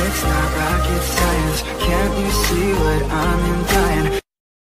It's not rocket science Can't you see what I'm in?